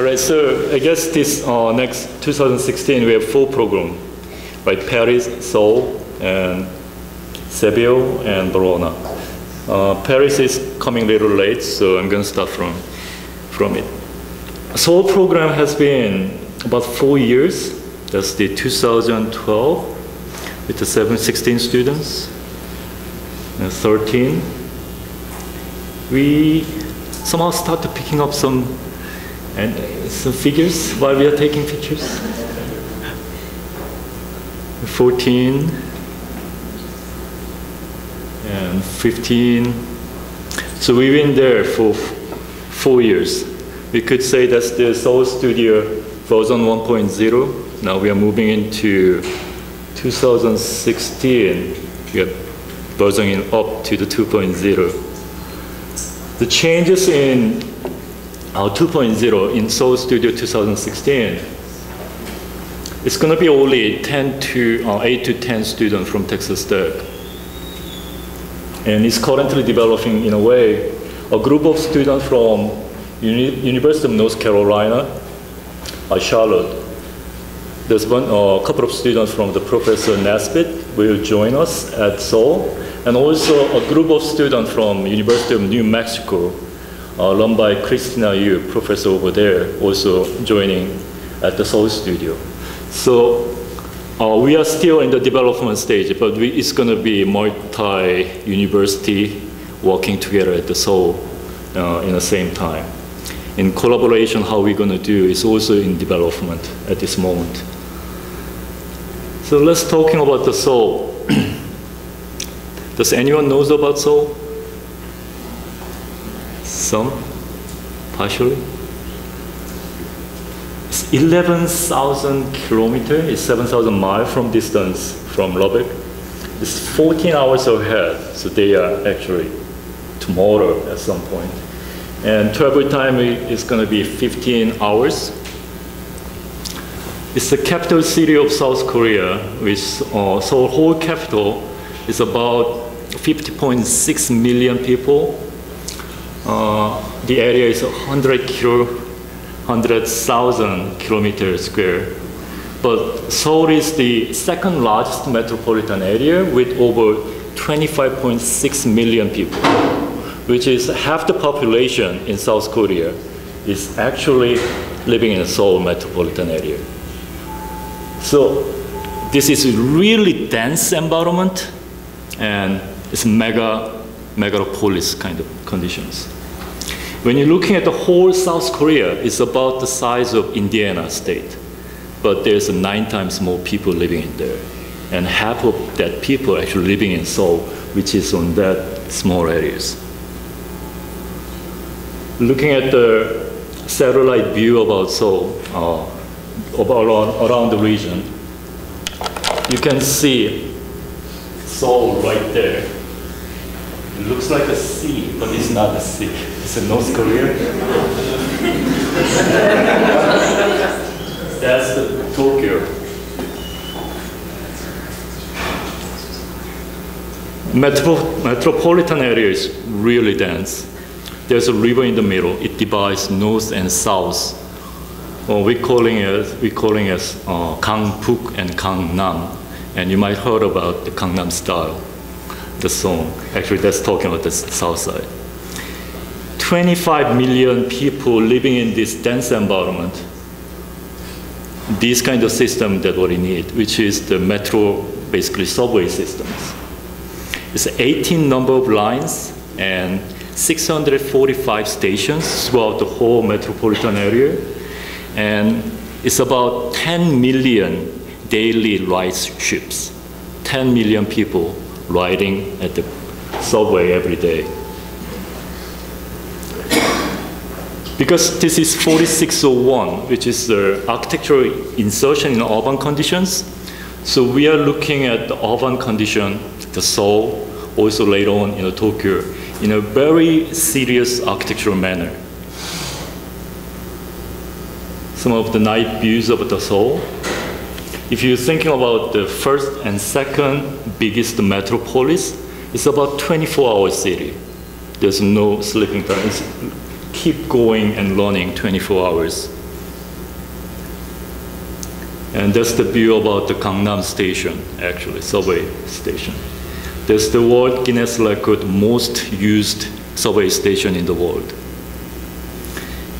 All right, so I guess this uh, next 2016 we have four program, right? Paris, Seoul, and Seville, and Verona. Uh, Paris is coming a little late, so I'm going to start from from it. Seoul program has been about four years. That's the 2012 with the 716 students, and 13. We somehow started picking up some and uh, some figures while we are taking pictures. 14 and 15. So we've been there for four years. We could say that's the Seoul Studio version 1.0. Now we are moving into 2016. We are versioning up to the 2.0. The changes in our 2.0 in Seoul Studio 2016, it's going to be only 10 to uh, 8 to 10 students from Texas Tech. And it's currently developing in a way a group of students from Uni University of North Carolina, uh, Charlotte. There's one, a uh, couple of students from the Professor Nesbitt will join us at Seoul, and also a group of students from University of New Mexico uh, run by Christina Yu, professor over there, also joining at the Seoul studio. So uh, we are still in the development stage, but we, it's going to be multi-university working together at the Seoul uh, in the same time. In collaboration, how we're going to do is also in development at this moment. So let's talking about the Seoul. Does anyone knows about Seoul? Some, partially. It's 11,000 kilometers, it's 7,000 miles from distance from Lubbock. It's 14 hours ahead, so they are actually tomorrow at some point. And travel time is going to be 15 hours. It's the capital city of South Korea, which uh, Seoul whole capital is about 50.6 million people uh, the area is 100 kilo, 100,000 kilometers square. But Seoul is the second largest metropolitan area with over 25.6 million people, which is half the population in South Korea is actually living in Seoul metropolitan area. So this is a really dense environment and it's mega megalopolis kind of conditions. When you're looking at the whole South Korea, it's about the size of Indiana state, but there's nine times more people living in there. And half of that people actually living in Seoul, which is on that small areas. Looking at the satellite view about Seoul, uh, about around, around the region, you can see Seoul right there it looks like a sea, but it's not a sea. It's a North Korea. That's the Tokyo. Metro metropolitan area is really dense. There's a river in the middle. It divides north and south. Well, we're calling it, we're calling it uh, Gangbuk and Gangnam. And you might heard about the Gangnam style the song. Actually, that's talking about the south side. 25 million people living in this dense environment. This kind of system that we need, which is the metro, basically subway systems. It's 18 number of lines and 645 stations throughout the whole metropolitan area. And it's about 10 million daily ride ships. 10 million people riding at the subway every day. Because this is 4601, which is the architectural insertion in urban conditions, so we are looking at the urban condition, the Seoul, also later on in Tokyo, in a very serious architectural manner. Some of the night views of the Seoul, if you're thinking about the first and second biggest metropolis, it's about 24 hour city. There's no sleeping time. It's keep going and learning 24 hours. And that's the view about the Gangnam station, actually, subway station. That's the World Guinness Record most used subway station in the world.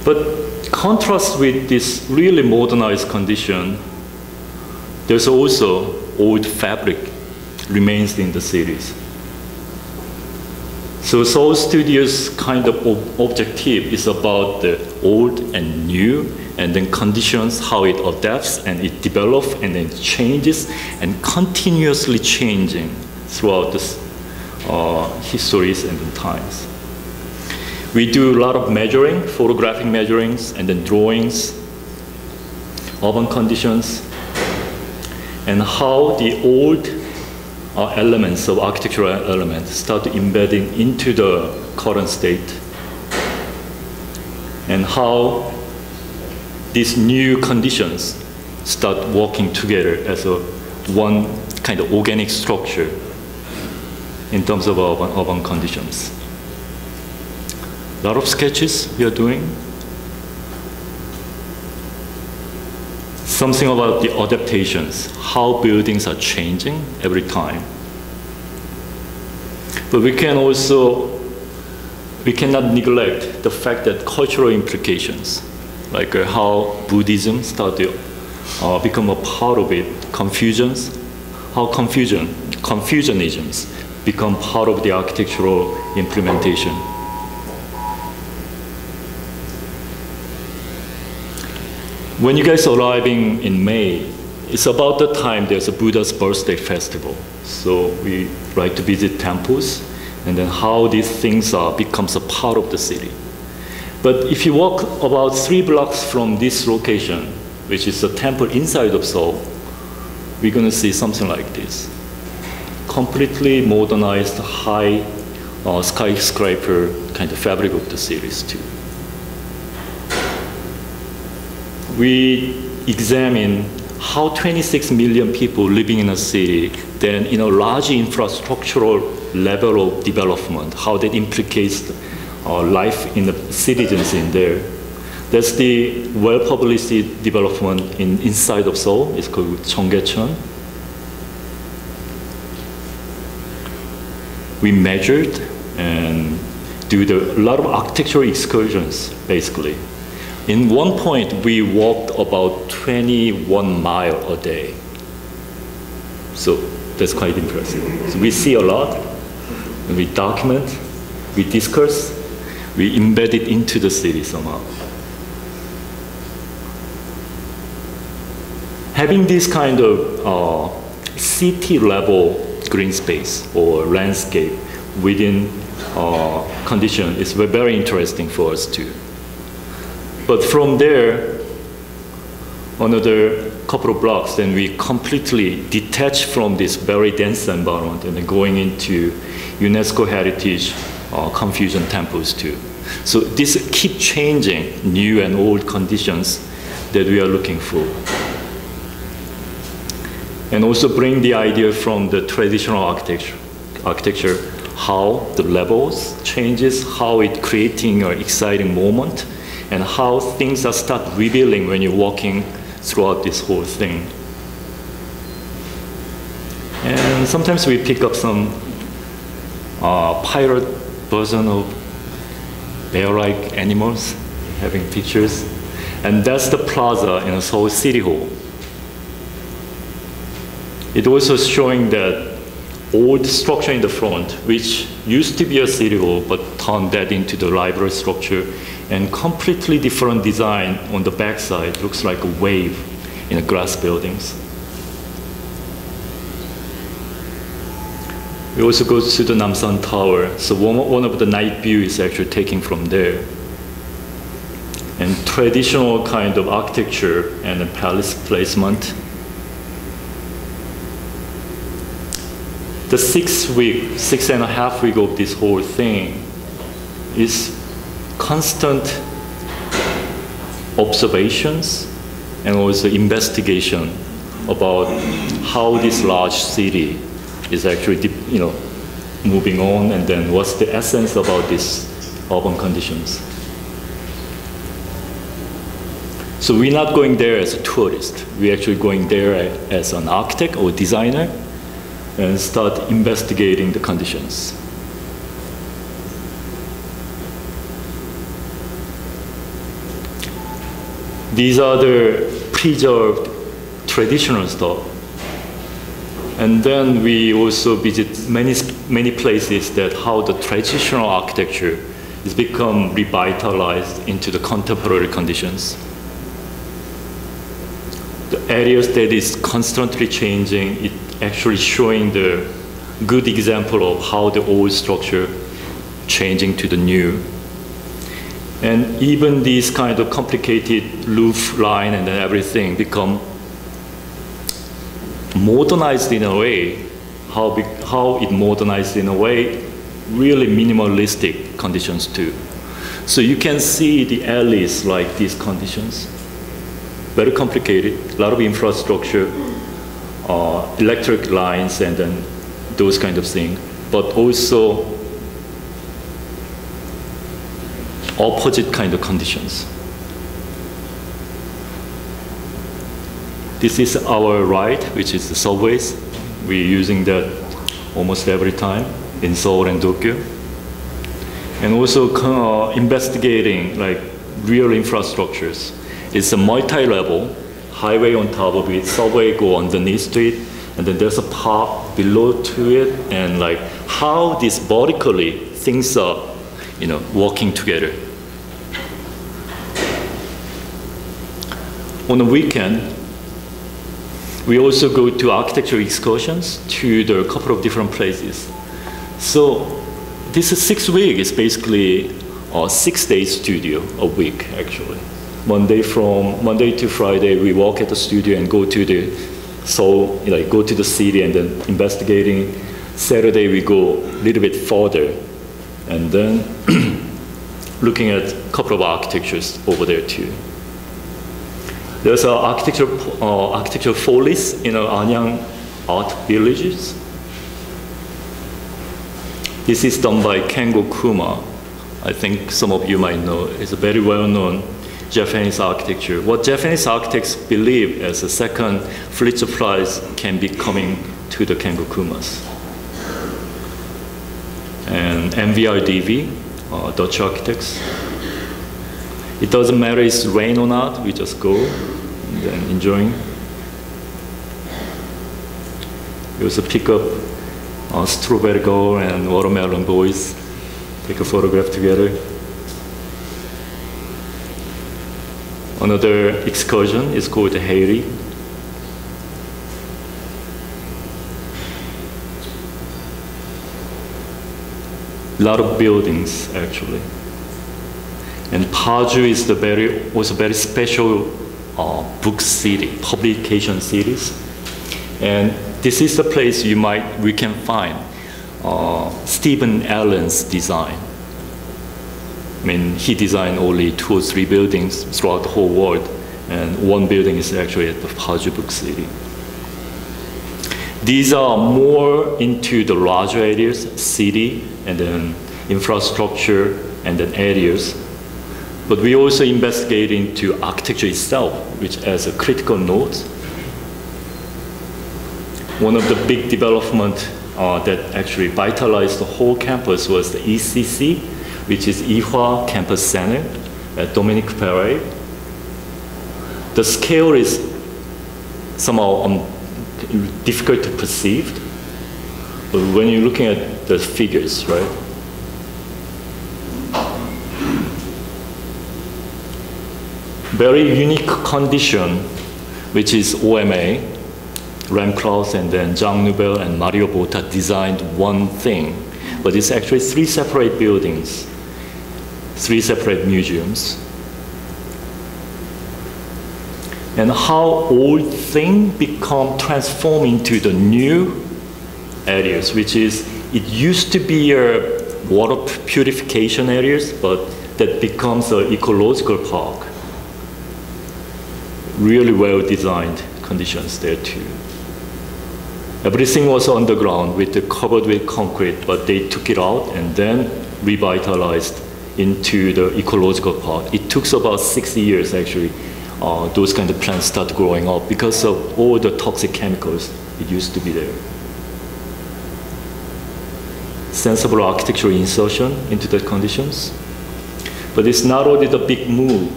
But contrast with this really modernized condition, there's also old fabric remains in the cities. So Seoul Studio's kind of ob objective is about the old and new, and then conditions, how it adapts and it develops and then changes and continuously changing throughout the uh, histories and times. We do a lot of measuring, photographic measurings, and then drawings, urban conditions, and how the old uh, elements of architectural elements start embedding into the current state, and how these new conditions start working together as a one kind of organic structure in terms of urban, urban conditions. A lot of sketches we are doing. Something about the adaptations, how buildings are changing every time. But we can also, we cannot neglect the fact that cultural implications, like uh, how Buddhism started uh, become a part of it, Confucians, how Confucian, Confucianisms become part of the architectural implementation. When you guys are arriving in May, it's about the time there's a Buddha's birthday festival. So we like to visit temples and then how these things are becomes a part of the city. But if you walk about three blocks from this location, which is a temple inside of Seoul, we're going to see something like this completely modernized high uh, skyscraper kind of fabric of the cities too. We examine how 26 million people living in a city, then in a large infrastructural level of development, how that implicates uh, life in the citizens in there. That's the well-published development in, inside of Seoul. It's called Cheonggyecheon. we measured and do a lot of architectural excursions, basically. In one point, we walked about 21 mile a day. So that's quite impressive. So we see a lot, and we document, we discuss, we embed it into the city somehow. Having this kind of uh, city level green space or landscape within uh, condition is very interesting for us too. But from there, another couple of blocks, then we completely detach from this very dense environment and going into UNESCO heritage uh, Confucian temples too. So this keep changing new and old conditions that we are looking for and also bring the idea from the traditional architecture, architecture how the levels changes, how it creating an exciting moment, and how things are start revealing when you're walking throughout this whole thing. And sometimes we pick up some uh, pirate version of bear-like animals having pictures. And that's the plaza in Seoul City Hall. It also showing that old structure in the front, which used to be a city hall, but turned that into the library structure, and completely different design on the backside. Looks like a wave in the glass buildings. We also go to the Namsan Tower. So one, one of the night view is actually taken from there. And traditional kind of architecture and the palace placement the six week, six and a half week of this whole thing is constant observations and also investigation about how this large city is actually, you know, moving on and then what's the essence about these urban conditions. So So we're not going there as a tourist. We're actually going there as an architect or designer and start investigating the conditions. These are the preserved traditional stuff. And then we also visit many, many places that how the traditional architecture is become revitalized into the contemporary conditions. The areas that is constantly changing, actually showing the good example of how the old structure changing to the new. And even these kind of complicated roof line and everything become modernized in a way, how, be, how it modernized in a way, really minimalistic conditions too. So you can see the alleys like these conditions. Very complicated, a lot of infrastructure, uh, electric lines and then those kind of things, but also opposite kind of conditions. This is our ride, which is the subways. We're using that almost every time in Seoul and Tokyo. And also uh, investigating like real infrastructures. It's a multi-level highway on top of it, subway go underneath it, and then there's a park below to it, and like how this vertically things are, you know, working together. On a weekend, we also go to architecture excursions to the couple of different places. So this is six week is basically a six day studio a week actually. Monday from Monday to Friday we walk at the studio and go to the so like go to the city and then investigating. Saturday we go a little bit further and then looking at a couple of architectures over there too. There's an architecture, uh, architecture in uh, Anyang art villages. This is done by Kengo Kuma. I think some of you might know. It's a very well-known Japanese architecture. What Japanese architects believe as a second Pritzker Prize can be coming to the Kengo Kumas. And MVRDV, uh, Dutch architects, it doesn't matter if it's rain or not, we just go and then enjoying. We also pick up uh, strawberry girl and watermelon boys, take a photograph together. Another excursion is called Heyri. A lot of buildings, actually. And Paju is the very, was a very special uh, book city, publication cities. And this is the place you might, we can find uh, Stephen Allen's design. I mean, he designed only two or three buildings throughout the whole world, and one building is actually at the Paju Book City. These are more into the larger areas, city, and then infrastructure, and then areas but we also investigate into architecture itself, which as a critical node. One of the big development uh, that actually vitalized the whole campus was the ECC, which is Ewha Campus Center at Dominique Perrault. The scale is somehow um, difficult to perceive, but when you're looking at the figures, right? very unique condition, which is OMA, Rem Koolhaas and then Jean Nouvel and Mario Botta designed one thing, but it's actually three separate buildings, three separate museums. And how old thing become transformed into the new areas, which is, it used to be a water purification areas, but that becomes an ecological park really well designed conditions there too. Everything was underground with the covered with concrete, but they took it out and then revitalized into the ecological part. It took about 60 years actually uh, those kind of plants start growing up because of all the toxic chemicals it used to be there. Sensible architectural insertion into the conditions. But it's not only the big move,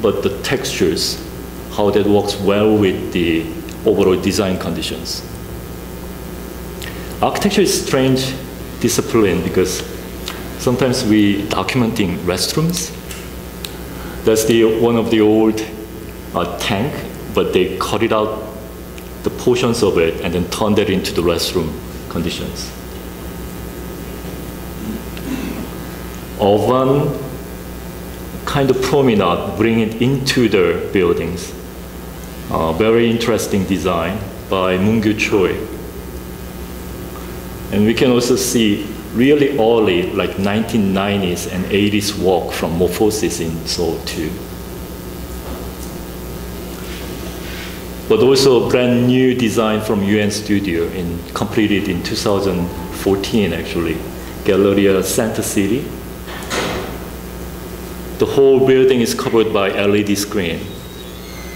but the textures, how that works well with the overall design conditions. Architecture is strange discipline because sometimes we documenting restrooms. That's the one of the old uh, tank, but they cut it out the portions of it and then turned it into the restroom conditions. Oven kind of promenade, bring it into the buildings. Uh, very interesting design by Moon-Kyu Choi. And we can also see really early, like 1990s and 80s work from Morphosis in Seoul too. But also a brand new design from UN Studio in, completed in 2014 actually, Galleria Center City. The whole building is covered by LED screen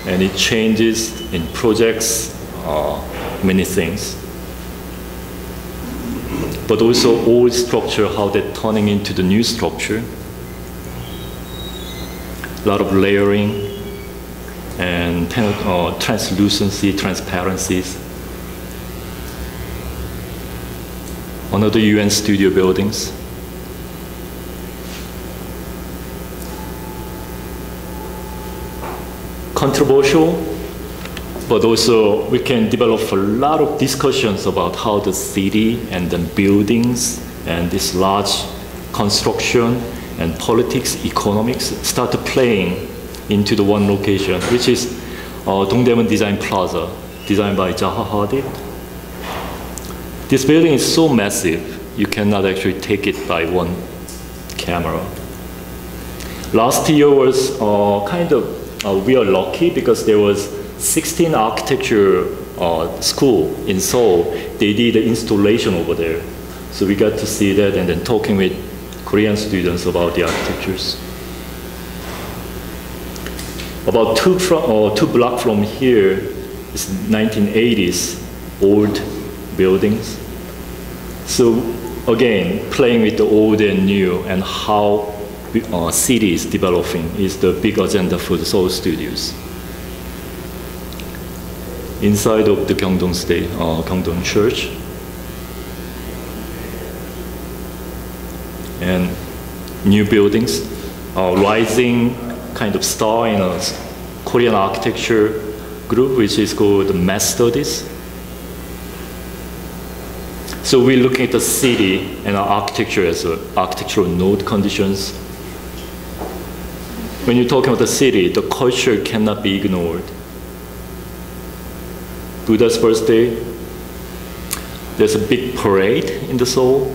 and it changes in projects, uh, many things but also old structure, how they're turning into the new structure. A lot of layering and uh, translucency, transparencies. Another UN studio buildings. Controversial, but also we can develop a lot of discussions about how the city and the buildings and this large construction and politics, economics start playing into the one location, which is uh, Dongdaemun Design Plaza, designed by Zaha Hadid. This building is so massive, you cannot actually take it by one camera. Last year was uh, kind of, uh, we are lucky because there was 16 architecture uh, school in Seoul, they did the installation over there. So we got to see that and then talking with Korean students about the architectures. About two, from, uh, two block from here is 1980s old buildings. So again, playing with the old and new and how uh, city is developing is the big agenda for the Seoul studios inside of the Gyeongdong State, uh, Gyeongdong Church. And new buildings, uh, rising kind of star in a Korean architecture group, which is called Mass Studies. So we're looking at the city and our architecture as a architectural node conditions. When you're talking about the city, the culture cannot be ignored. Buddha's birthday, there's a big parade in the Seoul.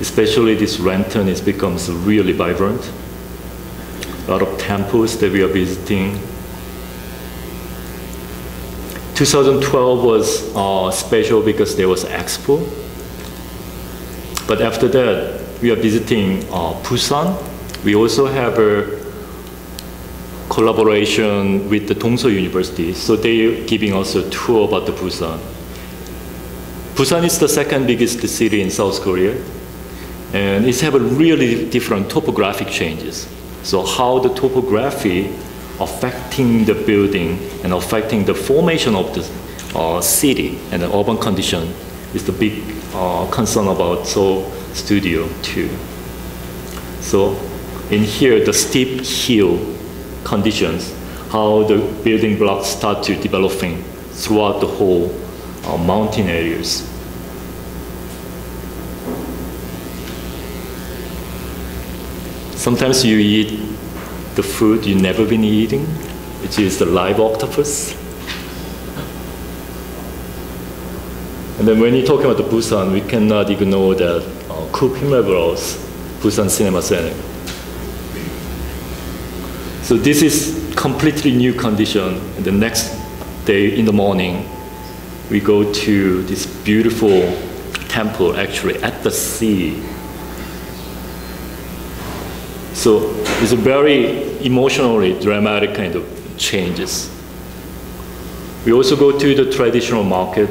Especially this lantern, it becomes really vibrant. A lot of temples that we are visiting. 2012 was uh, special because there was expo. But after that, we are visiting uh, Busan. We also have a collaboration with the Dongseo University. So they're giving us a tour about the Busan. Busan is the second biggest city in South Korea. And it's have a really different topographic changes. So how the topography affecting the building and affecting the formation of the uh, city and the urban condition is the big uh, concern about Seoul studio too. So in here, the steep hill conditions, how the building blocks start to developing throughout the whole uh, mountain areas. Sometimes you eat the food you've never been eating, which is the live octopus. And then when you're talking about the Busan, we cannot ignore that uh, Coop Busan Cinema Center. So this is completely new condition. And the next day in the morning, we go to this beautiful temple actually at the sea. So it's a very emotionally dramatic kind of changes. We also go to the traditional market.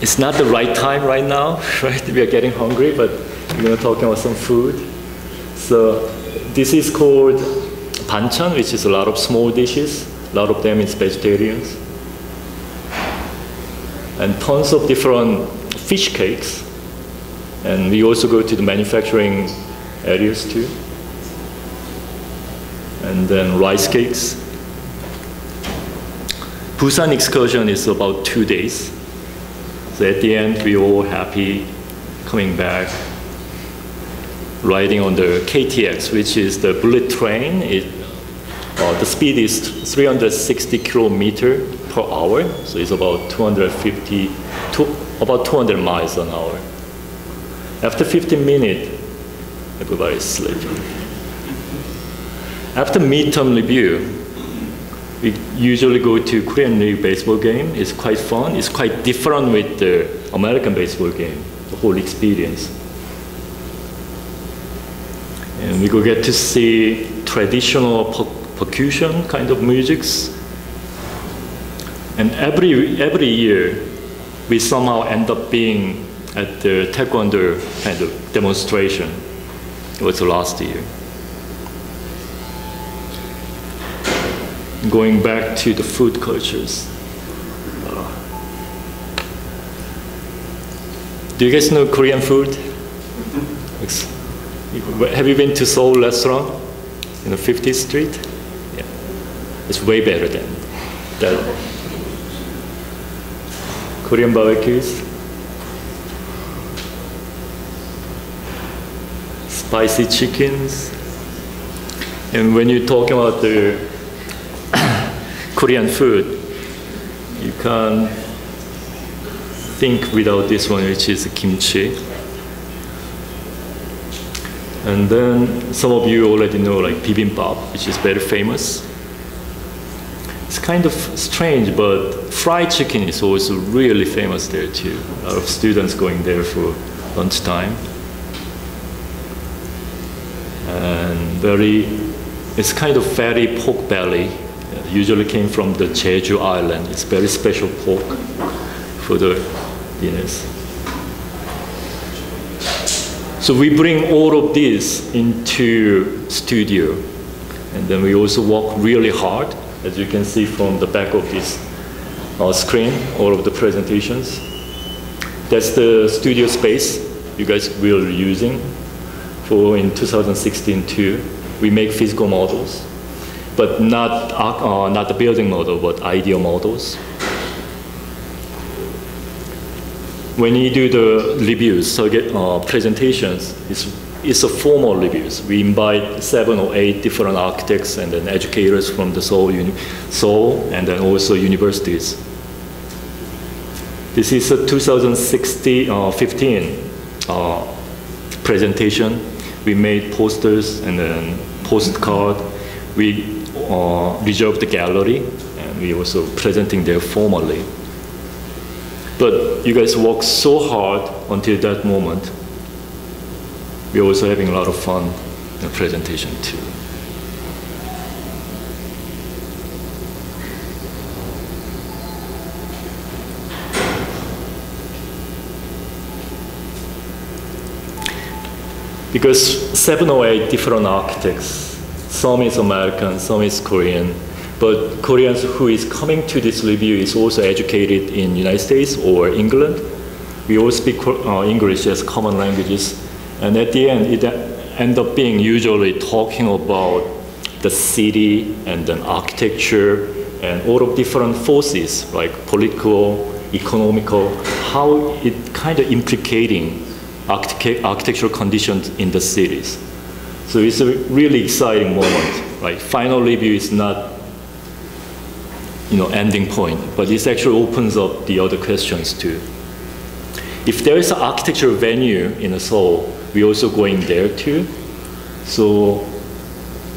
It's not the right time right now, right? We are getting hungry, but we're going to talk about some food. So this is called banchan, which is a lot of small dishes. A lot of them is vegetarians. And tons of different fish cakes. And we also go to the manufacturing areas too. And then rice cakes. Busan excursion is about two days. So at the end, we all happy coming back, riding on the KTX, which is the bullet train. It, uh, the speed is 360 kilometer per hour, so it's about 250, to, about 200 miles an hour. After 15 minutes, everybody's sleeping. After midterm review, we usually go to Korean League baseball game. It's quite fun. It's quite different with the American baseball game, the whole experience. And we go get to see traditional per percussion kind of musics. And every, every year, we somehow end up being at the Taekwondo kind of demonstration. It was last year. Going back to the food cultures. Do you guys know Korean food? Have you been to Seoul restaurant in the 50th Street? Yeah, it's way better than that. Korean barbecues. Spicy chickens. And when you talk about the Korean food, you can't think without this one, which is kimchi. And then some of you already know like bibimbap, which is very famous. It's kind of strange, but fried chicken is also really famous there too. A lot of students going there for lunchtime. And very, it's kind of fatty pork belly. Usually came from the Jeju Island. It's very special pork for the dinners. So we bring all of this into studio. And then we also work really hard, as you can see from the back of this uh, screen, all of the presentations. That's the studio space you guys will be using for in 2016 too. We make physical models, but not, uh, not the building model, but ideal models. When you do the reviews, so get uh, presentations, it's, it's a formal reviews. We invite seven or eight different architects and then educators from the Seoul, Uni Seoul and then also universities. This is a 2016, uh, 15 uh, presentation. We made posters and then postcard. We uh, reserved the gallery and we also presenting there formally. But you guys worked so hard until that moment. We're also having a lot of fun in the presentation too. Because seven or eight different architects, some is American, some is Korean, but Koreans who is coming to this review is also educated in United States or England. We all speak uh, English as common languages. And at the end, it end up being usually talking about the city and then architecture and all of different forces like political, economical, how it kind of implicating architectural conditions in the cities. So it's a really exciting moment. Right? Final review is not you know, ending point, but this actually opens up the other questions too. If there is an architectural venue in Seoul, we're also going there too. So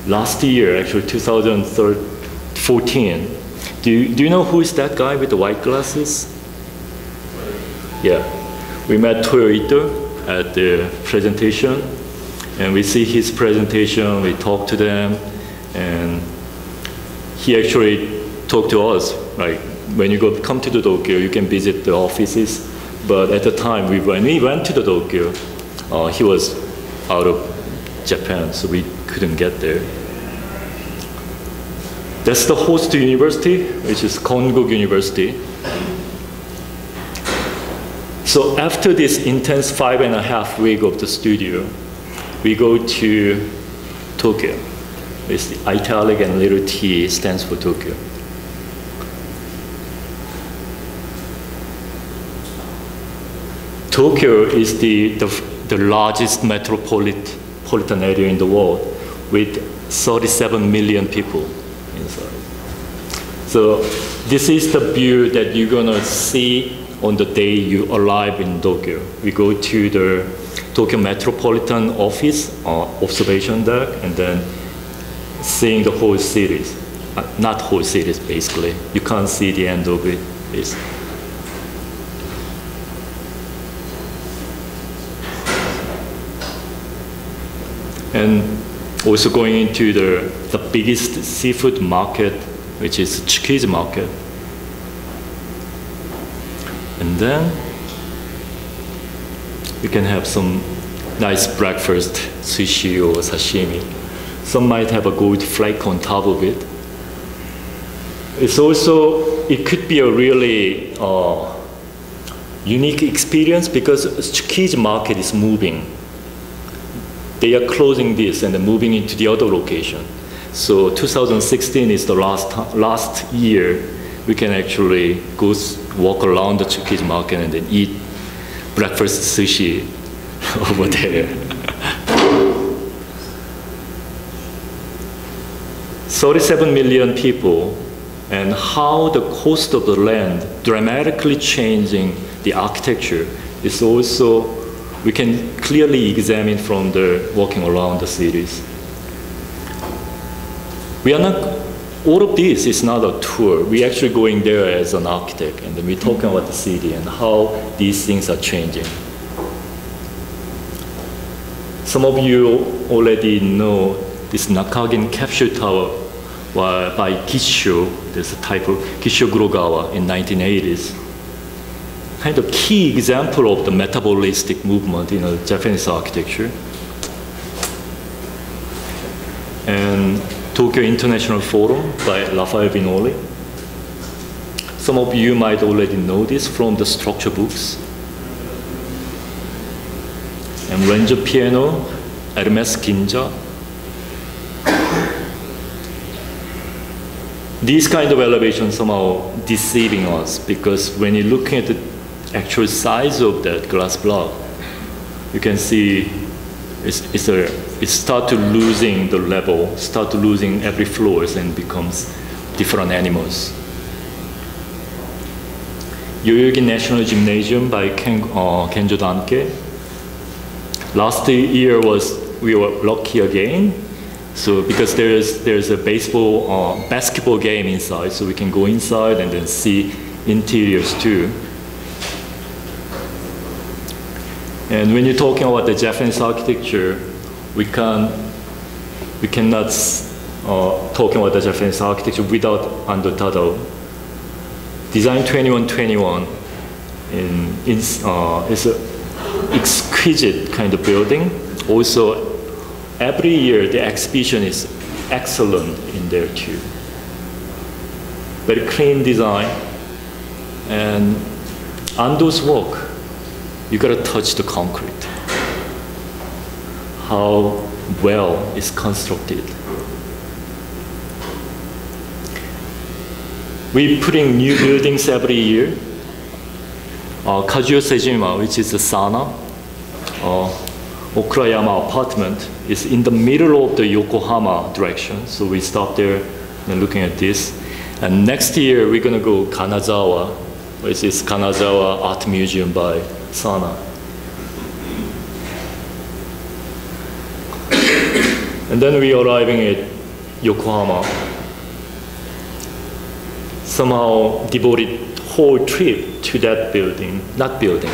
last year, actually 2014, do you, do you know who is that guy with the white glasses? Yeah, we met Toyo at the presentation. And we see his presentation, we talk to them, and he actually talked to us. Like when you go come to the Tokyo, you can visit the offices. But at the time, we, when we went to the Tokyo, uh, he was out of Japan, so we couldn't get there. That's the host university, which is Konkuk University. So after this intense five and a half week of the studio, we go to Tokyo. It's the italic and little t stands for Tokyo. Tokyo is the, the, the largest metropolitan area in the world with 37 million people inside. So this is the view that you're gonna see on the day you arrive in Tokyo. We go to the Tokyo Metropolitan Office uh, observation deck and then seeing the whole cities. Uh, not whole cities, basically. You can't see the end of it. And also going into the, the biggest seafood market, which is Tsukiji market. And then we can have some nice breakfast, sushi or sashimi. Some might have a gold flake on top of it. It's also, it could be a really uh, unique experience because Tsukiji market is moving. They are closing this and moving into the other location. So 2016 is the last, last year we can actually go walk around the Tsukiji market and then eat breakfast sushi over there. 37 million people and how the cost of the land dramatically changing the architecture is also we can clearly examine from the walking around the cities. We are not, all of this is not a tour. We're actually going there as an architect and we're talking about the city and how these things are changing. Some of you already know this Nakagin capsule tower by Kisho, there's a type of Kisho Kurokawa in 1980s. Kind of key example of the metabolistic movement in know, Japanese architecture. And Tokyo International Forum by Rafael Viñoly. Some of you might already know this from the structure books. And Renzo Piano, Hermes Ginza. These kind of elevations somehow deceiving us because when you're looking at the actual size of that glass block, you can see it's, it's a, it start to losing the level, start to losing every floors and becomes different animals. Yoyogi National Gymnasium by Ken, uh, Kenzo Tange Last year was we were lucky again. So because there's there's a baseball uh, basketball game inside, so we can go inside and then see interiors too. And when you're talking about the Japanese architecture, we can we cannot uh, talk about the Japanese architecture without Ando Tadao. Design 2121 in, in, uh, is an exquisite kind of building. Also, every year the exhibition is excellent in there too. Very clean design. And Ando's work, you gotta touch the concrete. How well it's constructed. We putting new buildings every year uh, Kazuyo Sejima, which is the SANAA, uh, Okurayama apartment, is in the middle of the Yokohama direction. So we stop there and looking at this. And next year we're gonna go Kanazawa, which is Kanazawa Art Museum by SANAA. and then we arriving at Yokohama. Somehow devoted whole trip to that building, not building,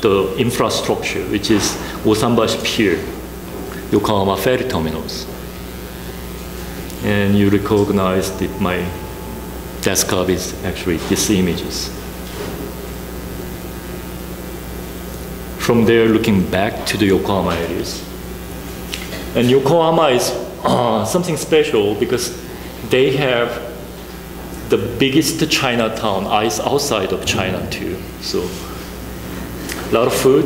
the infrastructure, which is Osanbashi Pier. Yokohama ferry terminals. And you recognize that my desktop is actually these images. From there, looking back to the Yokohama areas. And Yokohama is uh, something special because they have the biggest Chinatown ice outside of China too. So a lot of food.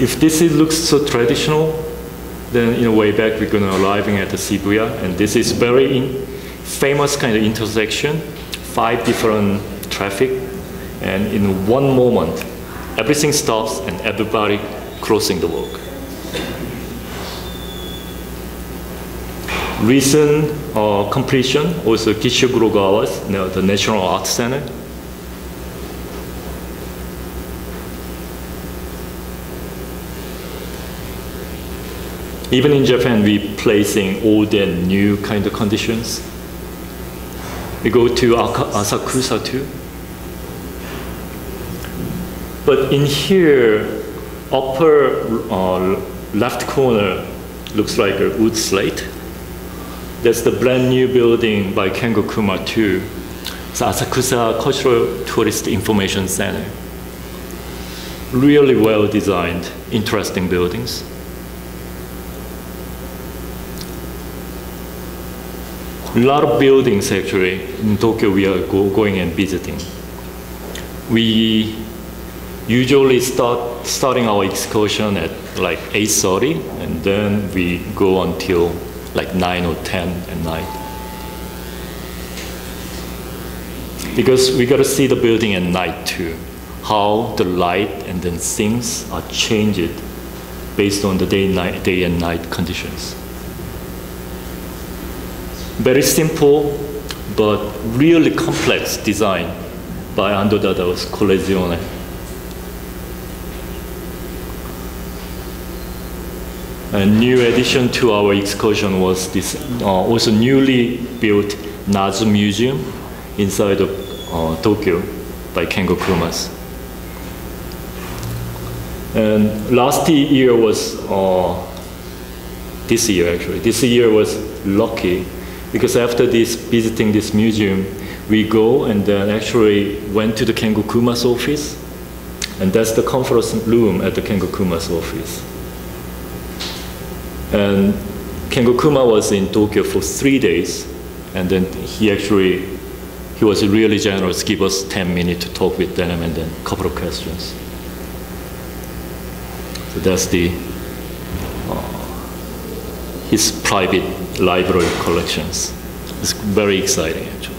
If this is, looks so traditional, then in a way back we're gonna arriving at the Shibuya, and this is very famous kind of intersection, five different traffic, and in one moment, everything stops and everybody crossing the walk. Recent uh, completion also Kisho Kurokawa's, you know, the National Art Center. Even in Japan, we placing old and new kind of conditions. We go to Asakusa too. But in here, upper uh, left corner looks like a wood slate. That's the brand new building by Kengo Kuma too. It's Asakusa Cultural Tourist Information Center. Really well designed, interesting buildings. A lot of buildings actually in Tokyo we are go going and visiting. We usually start starting our excursion at like 8.30 and then we go until like 9 or 10 at night. Because we got to see the building at night too, how the light and then things are changed based on the day, night, day and night conditions. Very simple, but really complex design by Ando Tadao's Collezione. A new addition to our excursion was this uh, also newly built Nezu Museum inside of uh, Tokyo by Kengo Kumas. And last year was, uh, this year actually, this year was lucky because after this visiting this museum, we go and then actually went to the Kengo Kumas office, and that's the conference room at the Kengo Kumas office. And Kengo Kuma was in Tokyo for three days, and then he actually, he was really generous, give us 10 minutes to talk with them and then a couple of questions. So that's the, uh, his private library collections. It's very exciting, actually.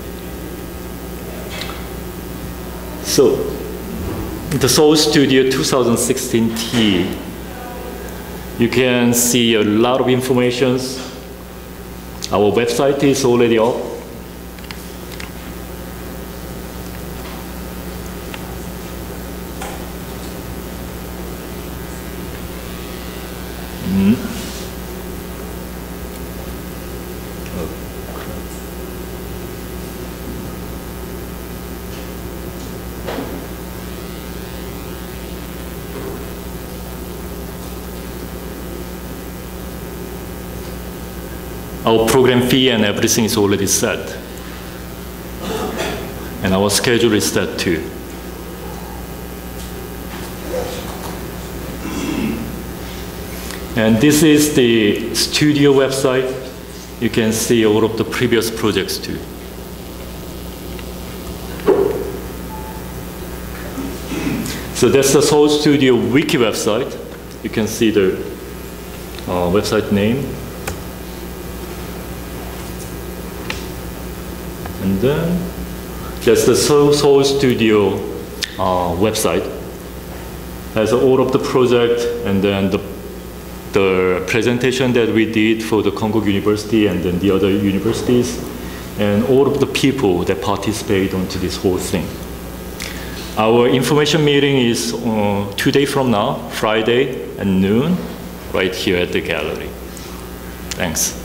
So, the Seoul Studio 2016 T you can see a lot of information. Our website is already up. Mm. our program fee and everything is already set. And our schedule is set too. And this is the studio website. You can see all of the previous projects too. So that's the Seoul Studio wiki website. You can see the uh, website name And then there's the Seoul, Seoul Studio uh, website. Has all of the project and then the, the presentation that we did for the Konkuk University and then the other universities and all of the people that participate onto this whole thing. Our information meeting is uh, two days from now, Friday at noon, right here at the gallery. Thanks.